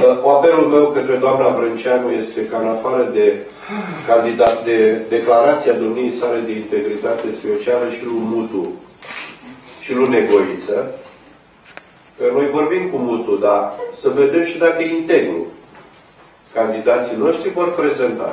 Uh, apelul meu către doamna Brânceanu este ca în afară de, candidat, de declarația domniei sale de integritate socială și lui Mutu și lui Negoiță, că noi vorbim cu Mutu, dar să vedem și dacă e integru. Candidații noștri vor prezenta.